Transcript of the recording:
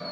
So,